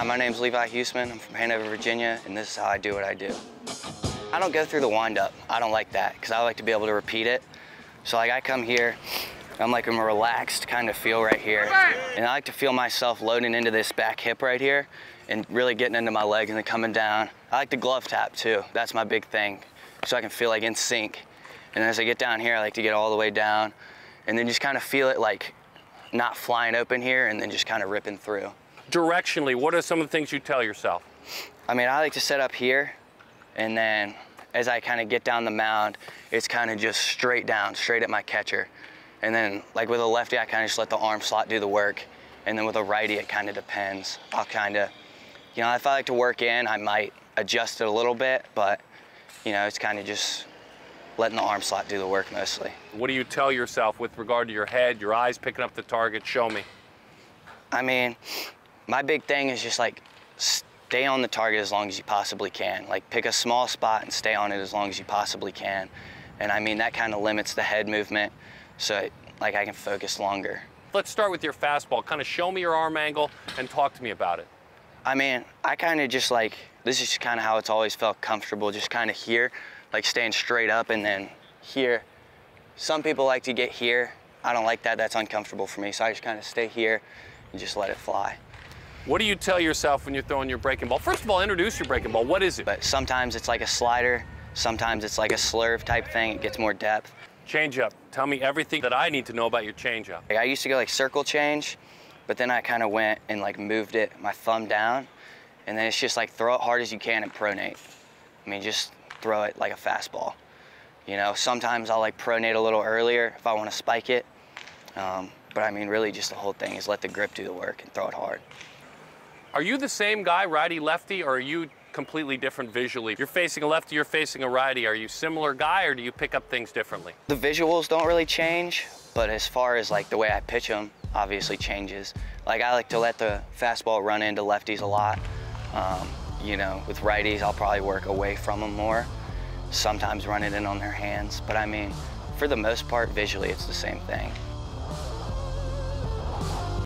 Hi, my name's Levi Huesman. I'm from Hanover, Virginia, and this is how I do what I do. I don't go through the windup. I don't like that because I like to be able to repeat it. So like I come here, I'm like I'm a relaxed kind of feel right here. And I like to feel myself loading into this back hip right here and really getting into my leg and then coming down. I like the glove tap too. That's my big thing. So I can feel like in sync. And as I get down here, I like to get all the way down and then just kind of feel it like not flying open here and then just kind of ripping through. Directionally, what are some of the things you tell yourself? I mean, I like to set up here and then as I kind of get down the mound, it's kind of just straight down, straight at my catcher. And then like with a lefty, I kind of just let the arm slot do the work. And then with a righty, it kind of depends. I'll kind of, you know, if I like to work in, I might adjust it a little bit, but you know, it's kind of just letting the arm slot do the work mostly. What do you tell yourself with regard to your head, your eyes picking up the target? Show me. I mean, my big thing is just like stay on the target as long as you possibly can. Like pick a small spot and stay on it as long as you possibly can. And I mean, that kind of limits the head movement so it, like I can focus longer. Let's start with your fastball. Kind of show me your arm angle and talk to me about it. I mean, I kind of just like, this is kind of how it's always felt comfortable, just kind of here, like staying straight up and then here. Some people like to get here. I don't like that, that's uncomfortable for me. So I just kind of stay here and just let it fly. What do you tell yourself when you're throwing your breaking ball? First of all, introduce your breaking ball. What is it? But sometimes it's like a slider, sometimes it's like a slurve type thing. It gets more depth. Changeup. Tell me everything that I need to know about your changeup. Like I used to go like circle change, but then I kind of went and like moved it, my thumb down, and then it's just like throw it hard as you can and pronate. I mean, just throw it like a fastball. You know, sometimes I'll like pronate a little earlier if I want to spike it. Um, but I mean, really just the whole thing is let the grip do the work and throw it hard. Are you the same guy, righty lefty, or are you completely different visually? You're facing a lefty, you're facing a righty. Are you similar guy, or do you pick up things differently? The visuals don't really change, but as far as like the way I pitch them, obviously changes. Like I like to let the fastball run into lefties a lot. Um, you know, with righties, I'll probably work away from them more. Sometimes run it in on their hands, but I mean, for the most part, visually, it's the same thing.